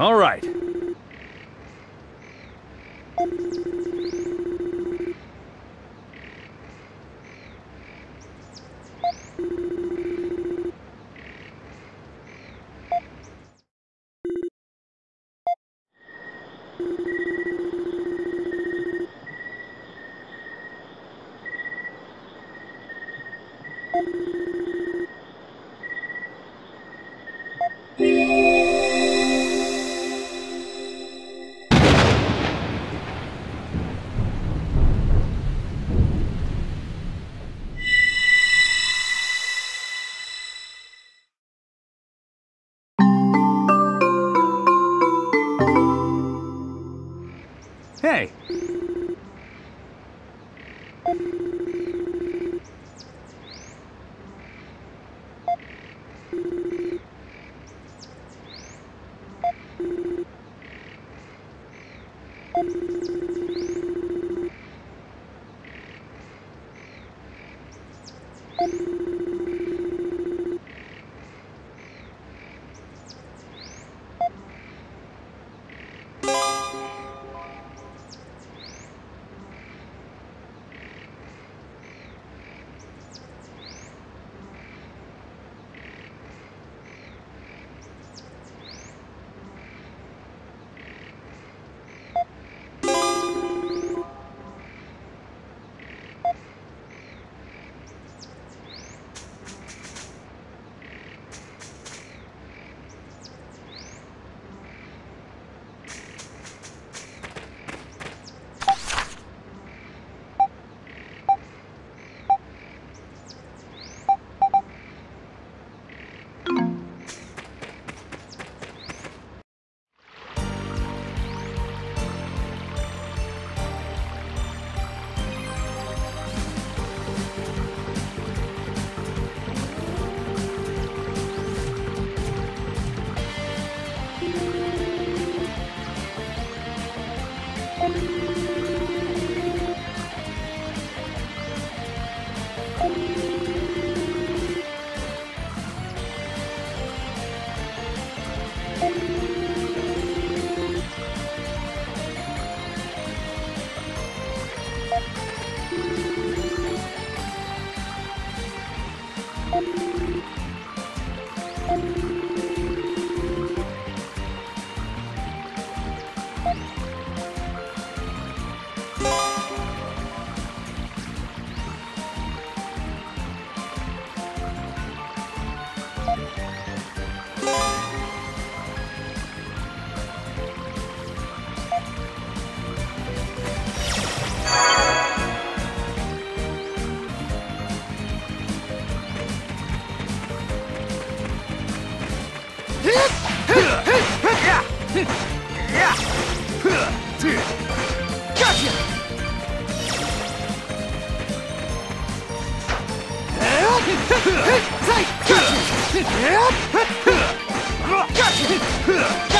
All right. Gotcha!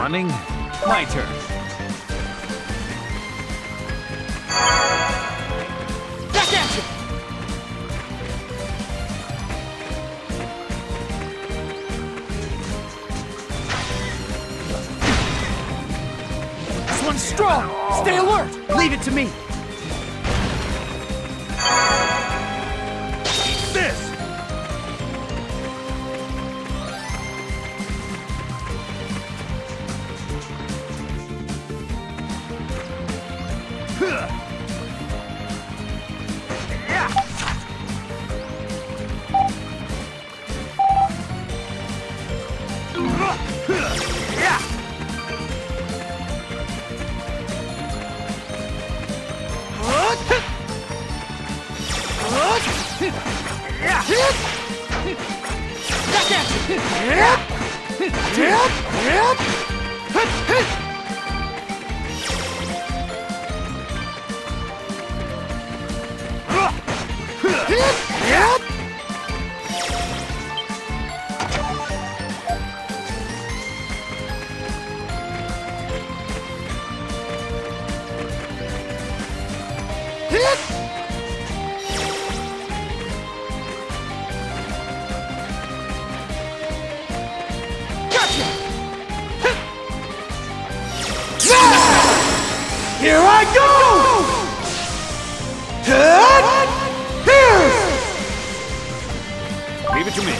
running? My turn. Back at you! This one's strong! Stay alert! Leave it to me! Here I go! Head! Here! Leave it to me.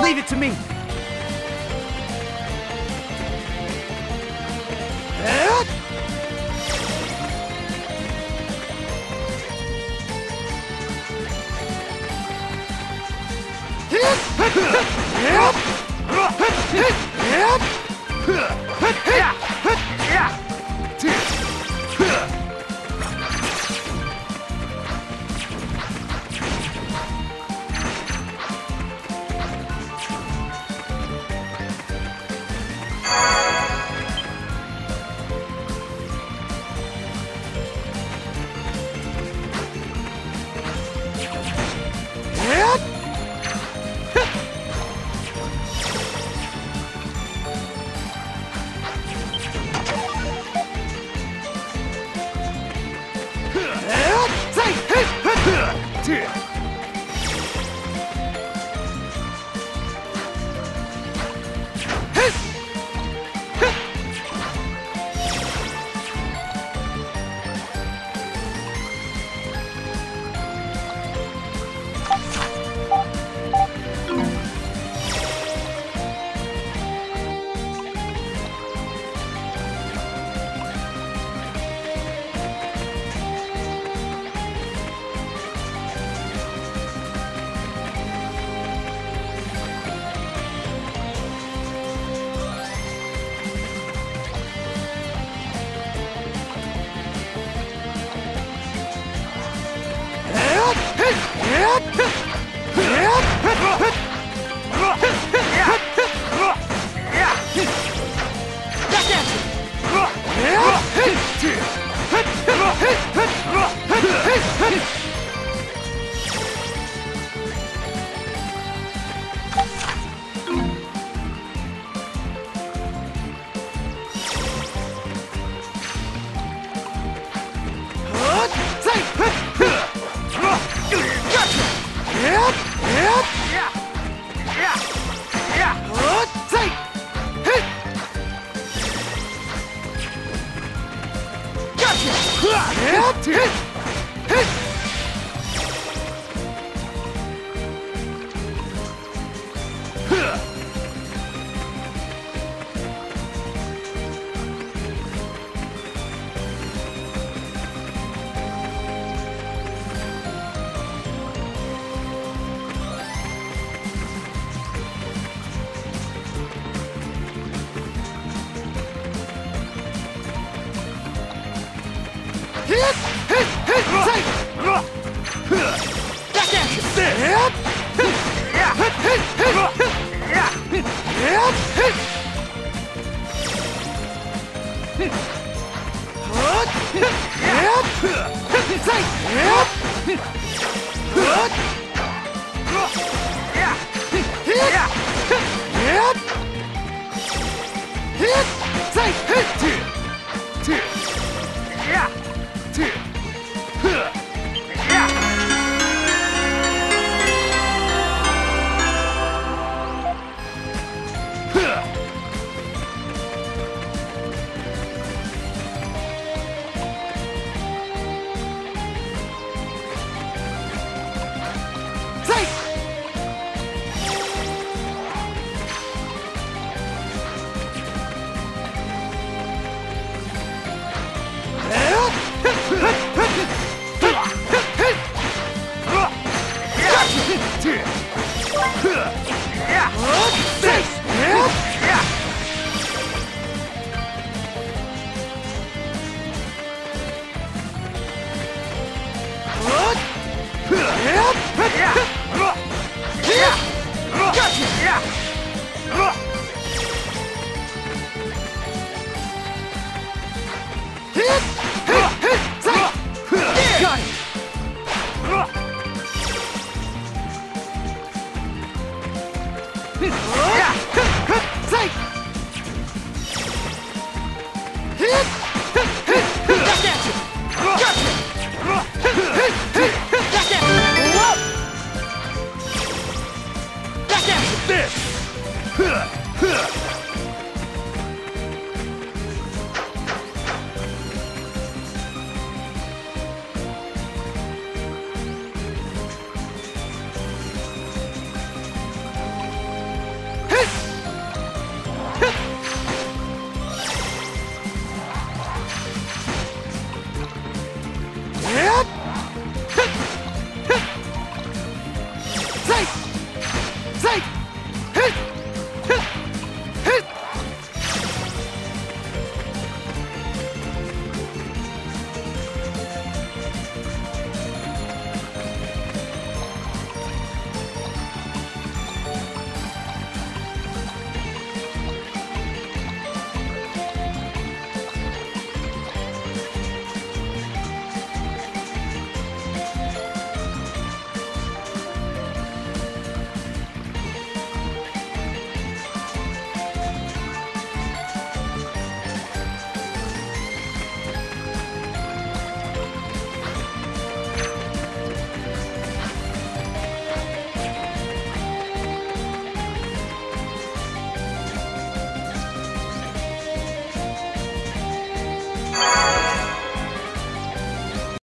Leave it to me. Head! Yeah! 去 Hit!